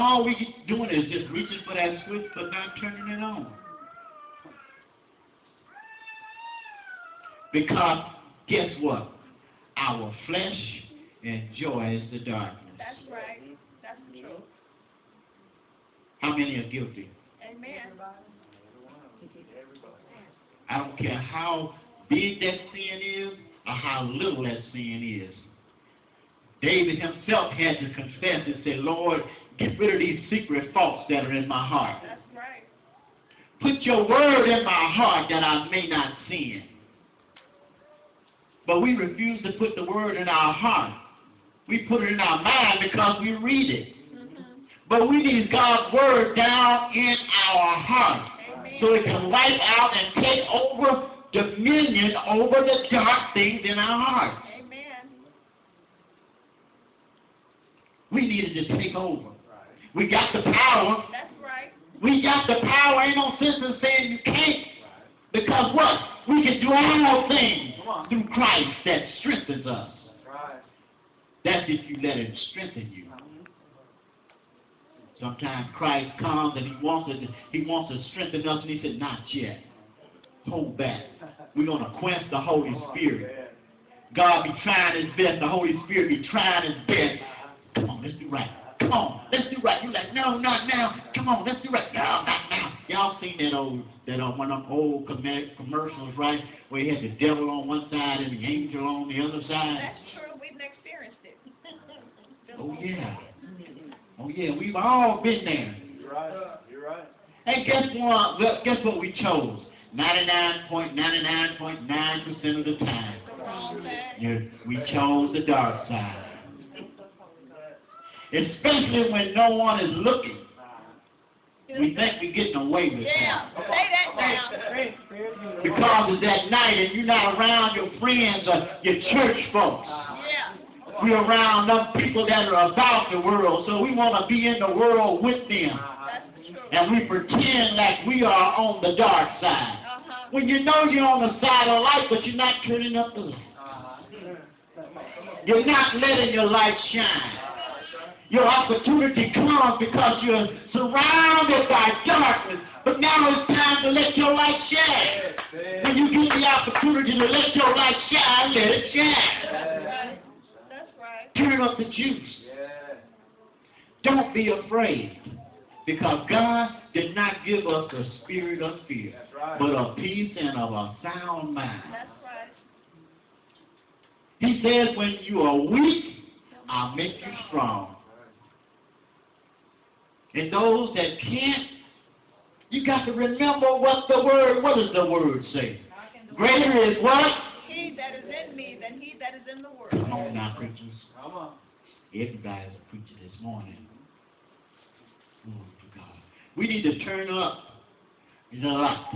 all we doing is just reaching for that switch but not turning it on. Because guess what? Our flesh enjoys the darkness. That's right. That's true. How many are guilty? Amen. I don't care how big that sin is or how little that sin is. David himself had to confess and say, Lord, get rid of these secret faults that are in my heart. That's right. Put your word in my heart that I may not sin. But we refuse to put the word in our heart. We put it in our mind because we read it. Mm-hmm. But we need God's word down in our heart Amen. so it can wipe out and take over dominion over the dark things in our hearts. Amen. We needed to take over. We got the power. That's right. We got the power. Ain't no sense in saying you can't. Because what? We can do all things through Christ that strengthens us. That's if you let Him strengthen you. Sometimes Christ comes and He wants to He wants to strengthen us, and He said, "Not yet. Hold back. We're gonna quench the Holy Spirit. God be trying His best. The Holy Spirit be trying His best. Come on, let's do right. Come on, let's do right. You're like, no, not now. Come on, let's do right. No, not now. Y'all seen that old that uh, one of them old com- commercials, right? Where you had the devil on one side and the angel on the other side. That's true. We've experienced it. Oh yeah. Oh yeah, we've all been there. You're right. You're right. Hey, guess what? Well, guess what we chose? Ninety-nine point ninety-nine point nine percent of the time, The yeah, we chose the dark side. Especially when no one is looking, we think we're getting away with Yeah. it. Say that now. Because it's at night and you're not around your friends or your church folks. Yeah. We're around them people that are about the world, so we want to be in the world with them. That's true. And we pretend like we are on the dark side. Uh-huh. When you know you're on the side of light, but you're not turning up the light. You're not letting your light shine. Your opportunity comes because you're surrounded by darkness. But now it's time to let your light shine. When you get the opportunity to let your light shine, let it shine. That's right. Turn up the juice. Don't be afraid. Because God did not give us a spirit of fear, right. but of peace and of a sound mind. That's right. He says, when you are weak, I'll make you strong. And those that can't, you got to remember what the word, what does the word say? Greater is what? He that is in me than he that is in the world. Come on now, preachers. Come on. Everybody's a preacher this morning. Glory to God. We need to turn up the light.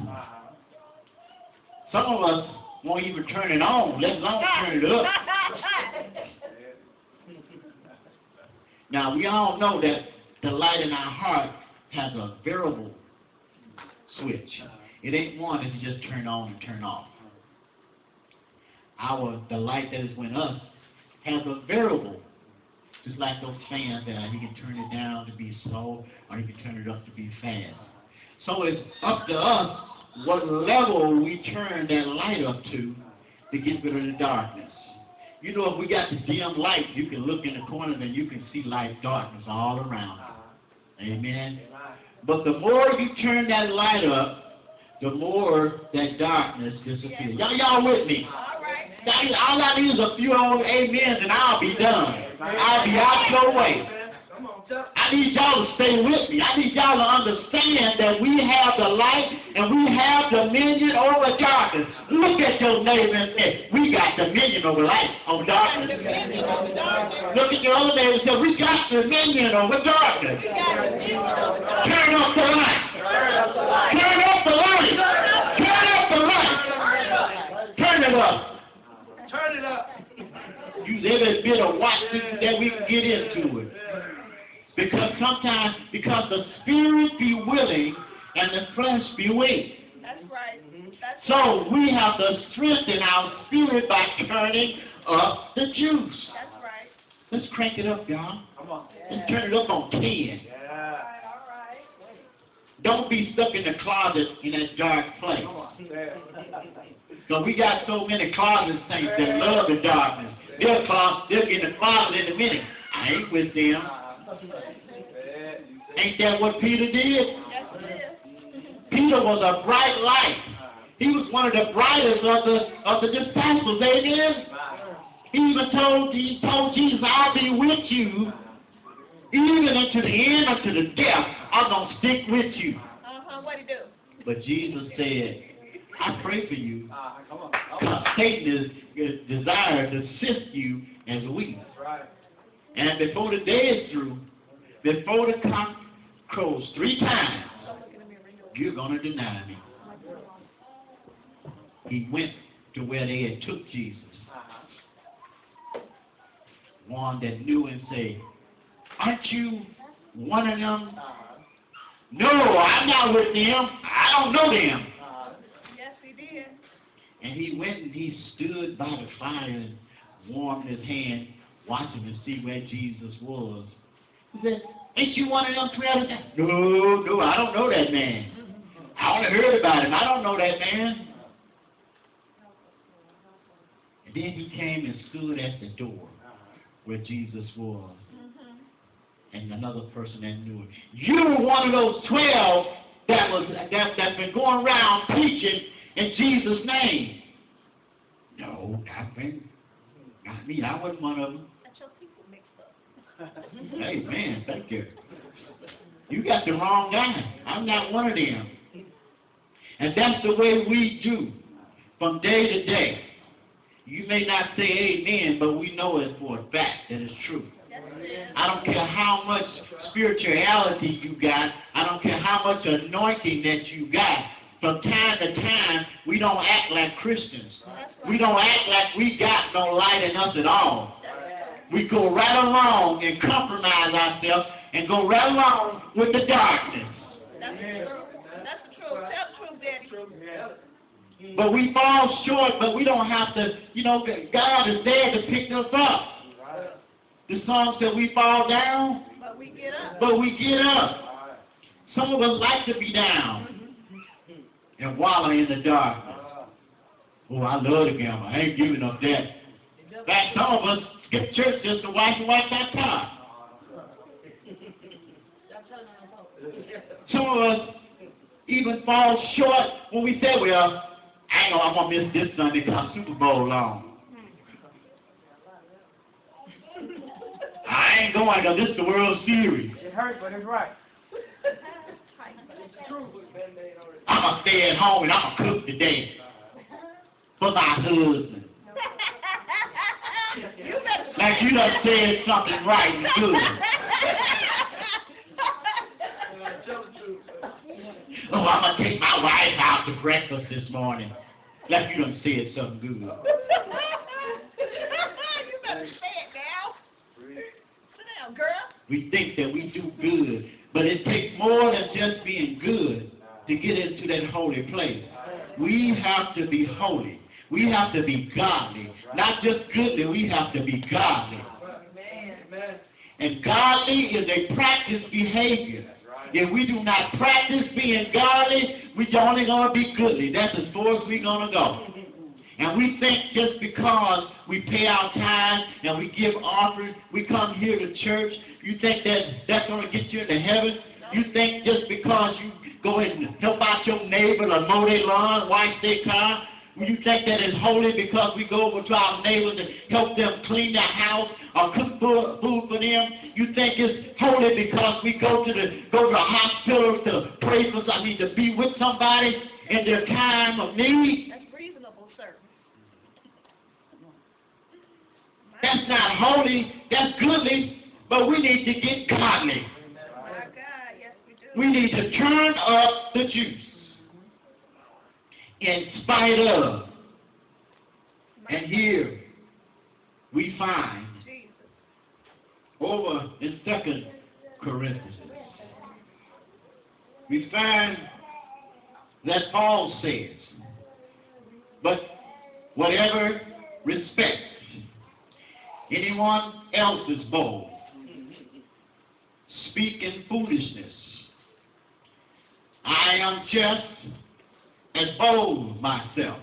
Some of us won't even turn it on, let alone turn it up. Now, we all know that the light in our heart has a variable switch. It ain't one that you just turn on and turn off. Our the light that is in us has a variable. Just like those fans that he can turn it down to be slow or he can turn it up to be fast. So it's up to us what level we turn that light up to to get rid of the darkness. You know, if we got the dim light, you can look in the corner and you can see light darkness all around. Amen. But the more you turn that light up, the more that darkness disappears. Y'all, y'all with me? All right. All I need is a few old amens and I'll be done. I'll be out your way. Come on, Chuck. I need y'all to stay with me. I need y'all to understand that we have the light and we have dominion over darkness. Look at your neighbor and say, we got dominion over light, over darkness. Dominion over darkness. Look at your other neighbor and say, we got dominion over darkness. We got dominion over darkness. Turn up the light. Turn up the light. Turn up the light. Turn up the light. Turn it up. Turn it up. Turn it up. Use every bit of watch that we can get into it. Because sometimes, because the spirit be willing and the flesh be weak. That's right. Mm-hmm. That's So we have to strengthen our spirit by turning up the juice. That's right. Let's crank it up, y'all. Come on. Let's turn it up on 10. Yeah. all right. Don't be stuck in the closet in that dark place. Come on. Yeah. So we got so many closet saints that love the darkness. They'll closet, they'll get in the closet in a minute. I ain't with them. Yeah, you said- Ain't that what Peter did? Yes, it is. Peter was a bright light. He was one of the brightest of the of the disciples. Amen. He even told he told Jesus, "I'll be with you, even unto the end, unto the death. I'm gonna stick with you." Uh-huh, what'd he do? But Jesus said, "I pray for you, Uh, come on. Come because on. Satan is, is desire to sift you as wheat." That's right. And before the day is through, before the cock crows three times, you're gonna deny me. He went to where they had took Jesus. One that knew and say, Aren't you one of them? No, I'm not with them. I don't know them. Yes, he did. And he went and he stood by the fire and warmed his hand, watching to see where Jesus was. He said, Ain't you one of them twelve? No, no, I don't know that man. I only heard about him. I don't know that man. And then he came and stood at the door where Jesus was. Mm-hmm. and another person that knew it. You were one of those twelve that was that that's been going around preaching in Jesus' name. No, not me. Not me. I wasn't one of them. Got your people mixed up. Hey man, thank you. You got the wrong guy. I'm not one of them. And that's the way we do from day to day. You may not say amen, but we know it for a fact that it's true. Yes, it is. I don't care how much spirituality you got. I don't care how much anointing that you got. From time to time, we don't act like Christians. That's We don't act like we got no light in us at all. We go right along and compromise ourselves and go right along with the darkness. That's the truth. That's the truth. Tell the truth, Daddy. But we fall short, but we don't have to, you know, God is there to pick us up. The song said we fall down, But we get up. but we get up. Some of us like to be down and wallow in the darkness. Oh, I love the gamble. I ain't giving up that. In fact, some of us skip church just to watch and watch that car. Some of us even fall short when we say, well, I ain't gonna, I'm gonna miss this Sunday because Super Bowl long. I ain't going because this is the World Series. it hurts, but it's right. It's true. It's been made already. I'm gonna stay at home and I'm gonna cook today for my husband. Like you done said something right and good. Tell the truth. Oh, I'm gonna take my wife out to breakfast this morning. Like you done said something good. you better say it now. Sit down, girl. We think that we do good, but it takes more than just being good to get into that holy place. We have to be holy. We have to be godly. Not just goodly, we have to be godly. And godly is a practice behavior. If we do not practice being godly, we're only going to be goodly. That's as far as we're going to go. And we think just because we pay our tithes and we give offerings, we come here to church, you think that that's going to get you into heaven? You think just because you go and help out your neighbor or mow their lawn, wash their car, you think that is holy because we go over to our neighbors and help them clean their house or cook food for them? You think it's holy because we go to the go to the hospital to pray for I mean to be with somebody in their time of need? That's reasonable, sir. That's not holy, that's goodly, but we need to get godly. My God, yes we do. We need to turn up the juice in spite of. And here we find over in Second Corinthians, we find that Paul says, but whatever respects anyone else's boast, speak in foolishness, I am just as bold myself.